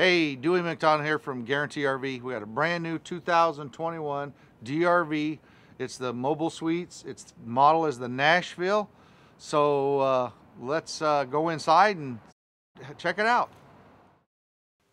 Hey, Dewey McDonald here from Guaranty RV. We got a brand new 2021 DRV. It's the mobile suites. Its model is the Nashville. So uh, let's uh, go inside and check it out.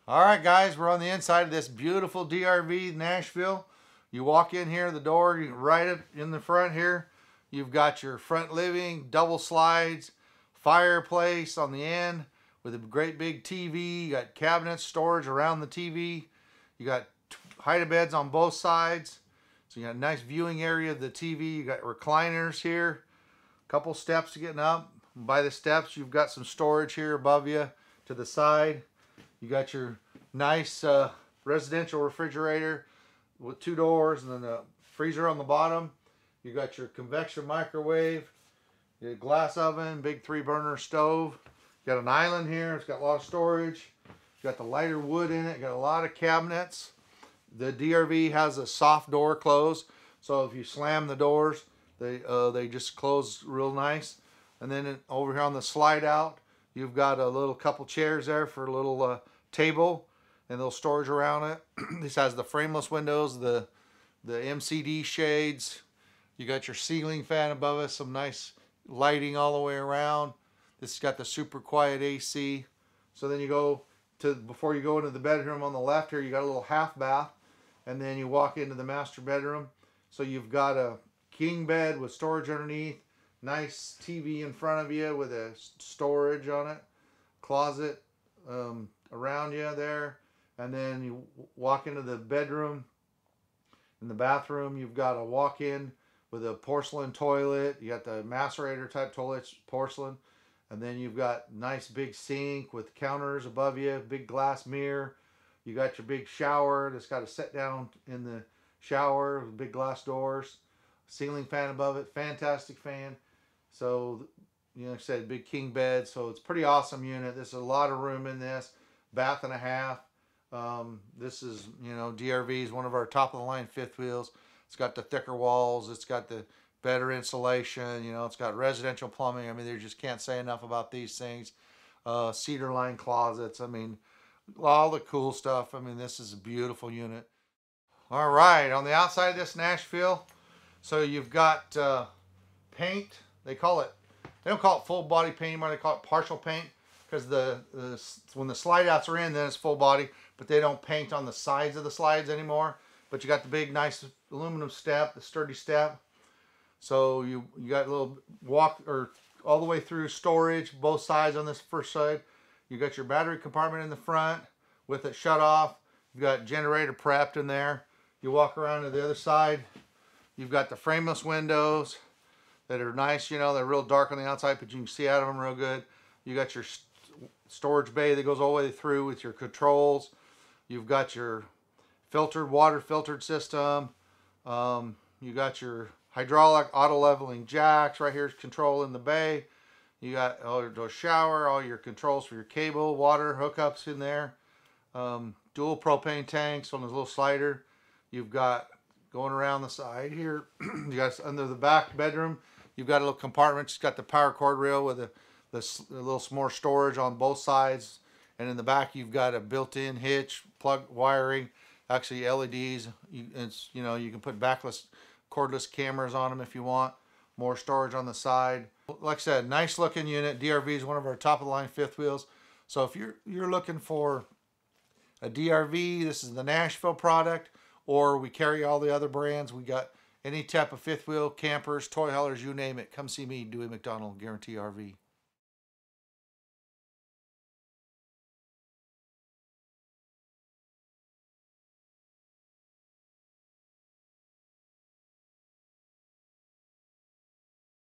All right, guys, we're on the inside of this beautiful DRV Nashville. You walk in here, the door, right in the front here. You've got your front living, double slides, fireplace on the end with a great big TV. You got cabinet storage around the TV. You got hide beds on both sides. So you got a nice viewing area of the TV. You got recliners here. A couple steps to getting up. By the steps, you've got some storage here above you to the side. You got your nice uh, residential refrigerator with two doors and then a freezer on the bottom. You got your convection microwave, your glass oven, big three burner stove. Got an island here. It's got a lot of storage. Got the lighter wood in it. Got a lot of cabinets. The DRV has a soft door close. So if you slam the doors, they uh, they just close real nice. And then over here on the slide out, you've got a little couple chairs there for a little uh, table and little storage around it. this has the frameless windows, the the MCD shades. You got your ceiling fan above us, some nice lighting all the way around. This has got the super quiet AC. So then you go to, before you go into the bedroom on the left here, you got a little half bath. And then you walk into the master bedroom. So you've got a king bed with storage underneath. Nice TV in front of you with a storage on it. Closet um, around you there. And then you walk into the bedroom. In the bathroom, you've got a walk-in with a porcelain toilet. You got the macerator type toilets, porcelain. And then you've got nice big sink with counters above you, big glass mirror. You got your big shower that's got a set down in the shower with big glass doors. Ceiling fan above it, fantastic fan. So, you know, like I said, big king bed. So it's pretty awesome unit. There's a lot of room in this. Bath and a half. Um, this is, you know, DRV is one of our top of the line fifth wheels. It's got the thicker walls. It's got the better insulation. You know, it's got residential plumbing. I mean, they just can't say enough about these things. Uh, cedar line closets. I mean, all the cool stuff. I mean, this is a beautiful unit. All right, on the outside of this Nashville, so you've got uh, paint. They call it, they don't call it full body paint anymore. They call it partial paint because the, the when the slide outs are in, then it's full body, but they don't paint on the sides of the slides anymore. But you got the big, nice aluminum step, the sturdy step. So you, you got a little walk or all the way through storage, both sides on this first side. You got your battery compartment in the front with it shut off. You've got generator prepped in there. You walk around to the other side. You've got the frameless windows that are nice, you know, they're real dark on the outside, but you can see out of them real good. You got your storage bay that goes all the way through with your controls. You've got your filtered water filtered system. Um, you got your hydraulic auto leveling jacks right here in the bay. You got all your shower all your controls for your cable water hookups in there. Um, dual propane tanks on this little slider. You've got going around the side here you got under the back bedroom you've got a little compartment it's got the power cord rail with a, the, a little more storage on both sides. And in the back you've got a built-in hitch plug wiring actually LEDs you, it's you know you can put backless cordless cameras on them if you want. More storage on the side. Like I said, nice looking unit. DRV is one of our top of the line fifth wheels. So if you're you're looking for a DRV, this is the Nashville product, or we carry all the other brands. We got any type of fifth wheel, campers, toy haulers, you name it. Come see me, Dewey McDonald, Guaranty RV.